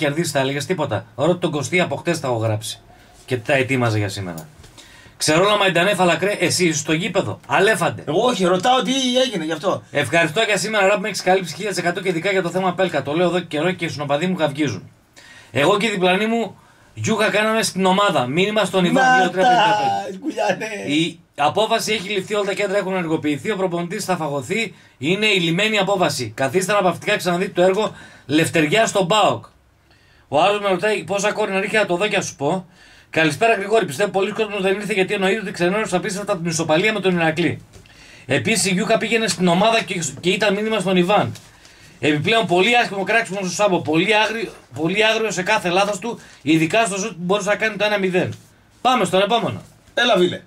κερδίσει, θα έλεγες τίποτα. Ρώτα τον Κωστή από χτες τα έχω γράψει. Και τα ετοίμαζε για σήμερα. Ξερόλα Μαϊντανέ Φαλακρέ, εσύ είσαι στο γήπεδο. Αλέφαντε. Εγώ όχι, ρωτάω τι έγινε γι' αυτό. Ευχαριστώ για σήμερα, ραπ με έχεις καλύψει 1000% και ειδικά για το θέμα Πέλκα. Το λέω εδώ και καιρό και οι συνοπαδοί μου καυγίζουν. Εγώ και οι διπλανοί μου Γιούχα κάναμε στην ομάδα. Μήνυμα στον Ιβάν Να 2355. τα σκουλιάνε. Η απόφαση έχει ληφθεί, όλα τα κέντρα έχουν ενεργοποιηθεί. Ο προπονητής θα φαγωθεί. Είναι η λιμένη απόφαση. Καθίστε αναπαυτικά ξαναδείτε το έργο Λευτεριά στον Μπάοκ. Ο άλλο με ρωτάει πόσα κόρη ρίχνει να το δω και να σου πω. Καλησπέρα Γρηγόρη. Πιστεύω πολλοί κόσμοι δεν ήρθε γιατί εννοείται ότι ξενέρωσε απίστευτα την ισοπαλία με τον Ηρακλή. Επίσης η Γιούχα πήγαινε στην ομάδα και, και ήταν μήνυμα στον Ιβάν. Επιπλέον πολύ άσχημο κράξιμο στο Σάμπο. Πολύ, άγρι, πολύ άγριο σε κάθε λάθος του, ειδικά στο ζώο που μπορούσε να κάνει το 1-0. Πάμε στον επόμενο. Έλα, βίλε.